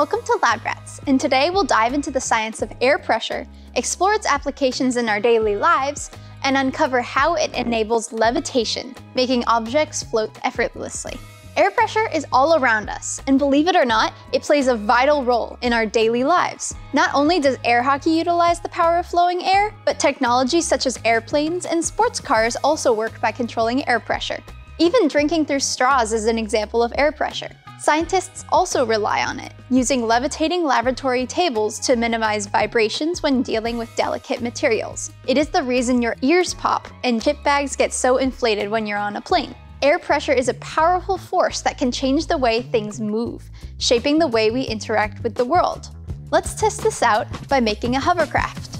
Welcome to Lab Rats, and today we'll dive into the science of air pressure, explore its applications in our daily lives, and uncover how it enables levitation, making objects float effortlessly. Air pressure is all around us, and believe it or not, it plays a vital role in our daily lives. Not only does air hockey utilize the power of flowing air, but technologies such as airplanes and sports cars also work by controlling air pressure. Even drinking through straws is an example of air pressure. Scientists also rely on it, using levitating laboratory tables to minimize vibrations when dealing with delicate materials. It is the reason your ears pop and chip bags get so inflated when you're on a plane. Air pressure is a powerful force that can change the way things move, shaping the way we interact with the world. Let's test this out by making a hovercraft.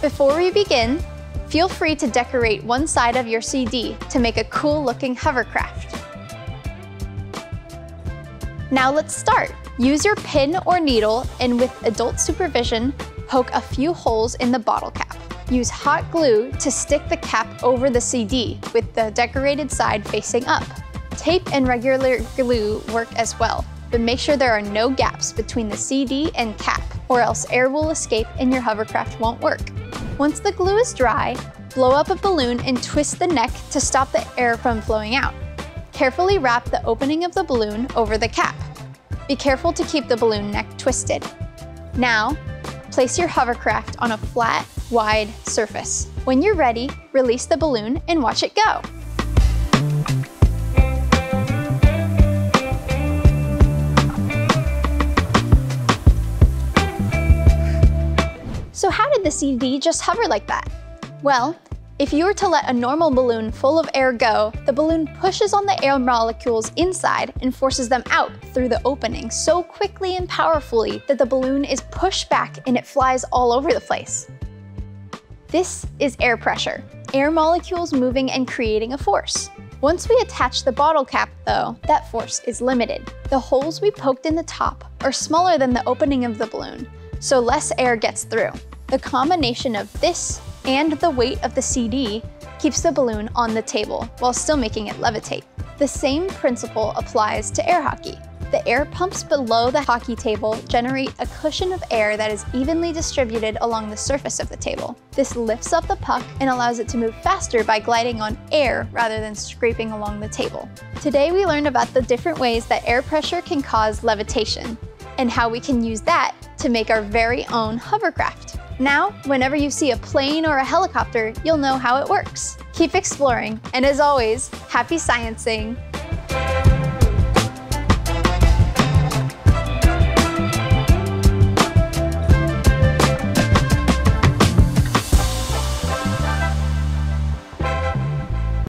Before we begin, feel free to decorate one side of your CD to make a cool looking hovercraft. Now let's start. Use your pin or needle and with adult supervision, poke a few holes in the bottle cap. Use hot glue to stick the cap over the CD with the decorated side facing up. Tape and regular glue work as well, but make sure there are no gaps between the CD and cap, or else air will escape and your hovercraft won't work. Once the glue is dry, blow up a balloon and twist the neck to stop the air from flowing out. Carefully wrap the opening of the balloon over the cap. Be careful to keep the balloon neck twisted. Now, place your hovercraft on a flat, wide surface. When you're ready, release the balloon and watch it go. So how did the CD just hover like that? Well, if you were to let a normal balloon full of air go, the balloon pushes on the air molecules inside and forces them out through the opening so quickly and powerfully that the balloon is pushed back and it flies all over the place. This is air pressure, air molecules moving and creating a force. Once we attach the bottle cap though, that force is limited. The holes we poked in the top are smaller than the opening of the balloon, so less air gets through. The combination of this and the weight of the CD keeps the balloon on the table while still making it levitate. The same principle applies to air hockey. The air pumps below the hockey table generate a cushion of air that is evenly distributed along the surface of the table. This lifts up the puck and allows it to move faster by gliding on air rather than scraping along the table. Today we learned about the different ways that air pressure can cause levitation and how we can use that to make our very own hovercraft. Now, whenever you see a plane or a helicopter, you'll know how it works. Keep exploring, and as always, happy sciencing!